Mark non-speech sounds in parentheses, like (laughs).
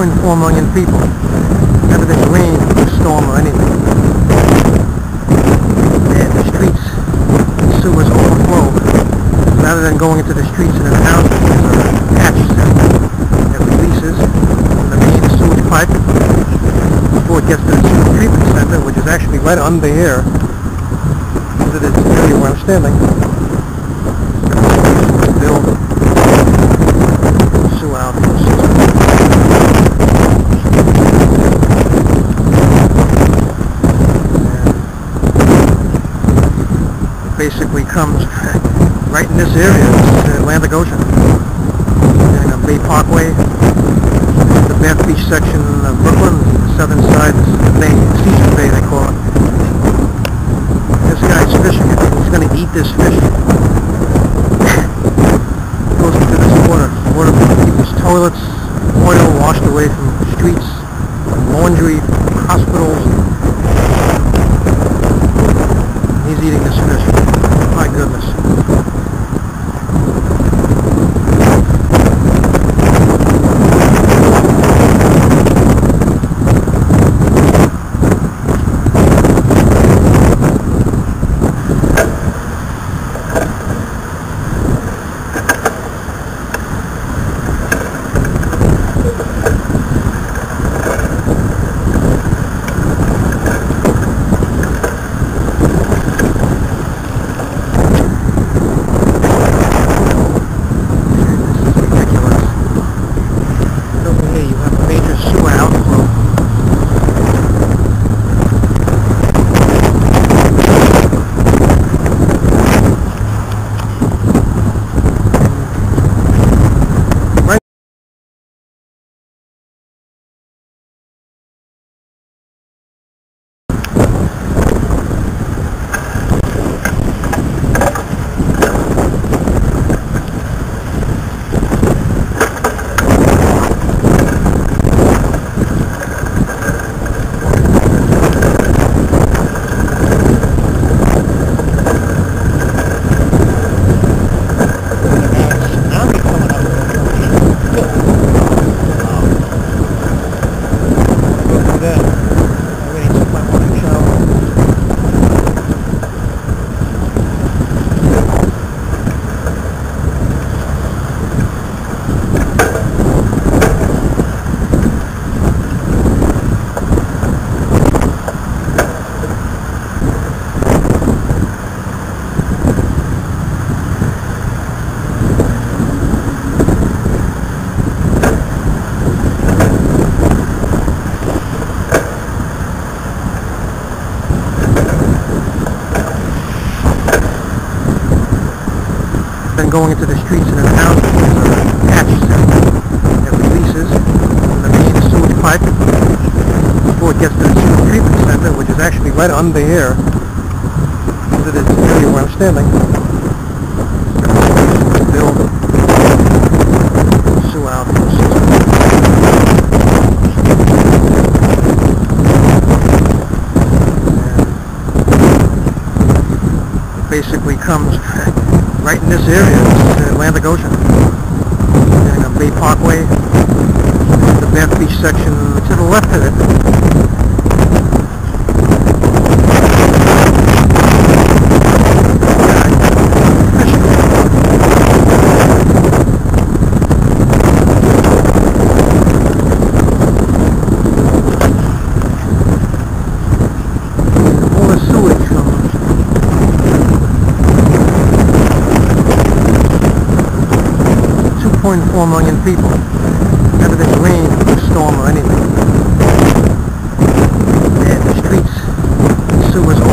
1.4 million people. Never this rain or storm or anything. And the streets, the sewers overflow. Rather than going into the streets and in the houses, there's a catch set that releases from the main sewage pipe before it gets to the sewage treatment center, which is actually right under here, under this area where I'm standing. Basically comes right in this area, the Atlantic Ocean. And Bay Parkway, the Bath Beach section of Brooklyn, the southern side is the Bay, Caesar Bay they call it. This guy's fishing he's gonna eat this fish. (laughs) Goes into this water, water people's toilets, oil washed away from streets, laundry, hospitals, Then going into the streets and in the houses, there's a hatch that, releases from the main sewage pipe before it gets to the sewer treatment center, which is actually right under here, under this area where I'm standing. Build sewer. It basically comes (laughs) right in this area, the Atlantic Ocean. And Bay Parkway, the Bath Beach section to the left of it. 1.4 million people. Never been rain or storm or anything. And the streets, the sewers